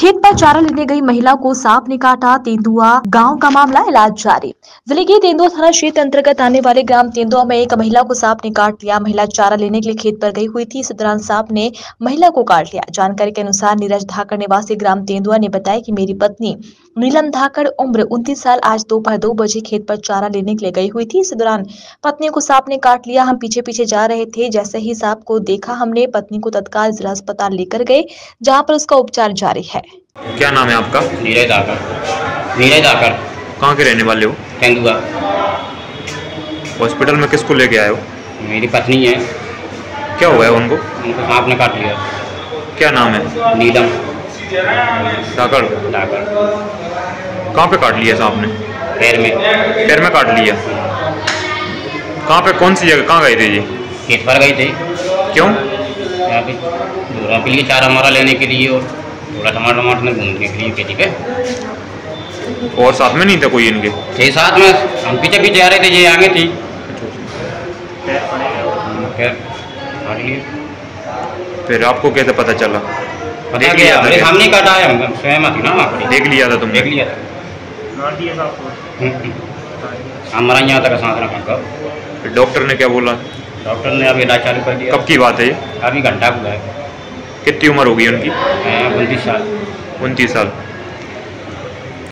खेत पर चारा लेने गई महिला को सांप ने काटा तेंदुआ। गाँव का मामला इलाज जारी। ज़िले के तेंदुआ थाना क्षेत्र अंतर्गत आने वाले ग्राम तेंदुआ में एक महिला को सांप ने काट लिया। महिला चारा लेने के लिए खेत पर गई हुई थी। इस दौरान सांप ने महिला को काट लिया। जानकारी के अनुसार नीरज धाकर निवासी ग्राम तेंदुआ ने बताया की मेरी पत्नी नीलम धाकड़ उम्र उनतीस साल। आज दोपहर दो बजे खेत पर चारा लेने के लिए गई हुई थी। इस दौरान पत्नी को सांप ने काट लिया। हम पीछे पीछे जा रहे थे। जैसे ही सांप को देखा हमने, पत्नी को तत्काल जिला अस्पताल लेकर गए, जहाँ पर उसका उपचार जारी है। क्या नाम है आपका? नीरज आकर नीरज आकर कहाँ के रहने वाले हो? तेंदुआ। हॉस्पिटल में किसको लेके आए हो? मेरी पत्नी है। क्या हुआ है उनको? उनको सांप ने काट लिया। क्या नाम है? नीलम। धाकड़ डाकर कहाँ पे काट लिया सांप ने? पैर में। पैर में काट लिया। कहाँ पे कौन सी जगह कहाँ गए थे ये? खेत पर गए थे। क्यों? यहाँ पे दूरों के लिए चारा हमारा लेने के लिए और थोड़ा टमाटर टमाटर में घूमने के लिए खेती पे। और साथ में नहीं था कोई इनके? थे साथ में हम पीछे पीछे आ रहे थे ये आगे थी। फिर लिए फिर आपको कैसे पता चला? पता मेरे? सामने काटा है स्वयं थी ना वहाँ देख लिया था तुमने? देख लिया था। हमारा यहाँ तक सांस रखा कब डॉक्टर ने क्या बोला? डॉक्टर ने अभी इलाज चालू कर दिया। कब की बात है ये? अभी घंटा हुआ है। कितनी उम्र होगी उनकी? उनतीस साल। उनतीस साल।